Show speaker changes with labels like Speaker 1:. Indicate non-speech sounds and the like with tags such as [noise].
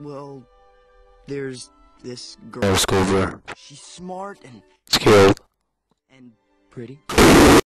Speaker 1: Well, there's this girl. She's smart and
Speaker 2: Skilled.
Speaker 1: and pretty. [laughs]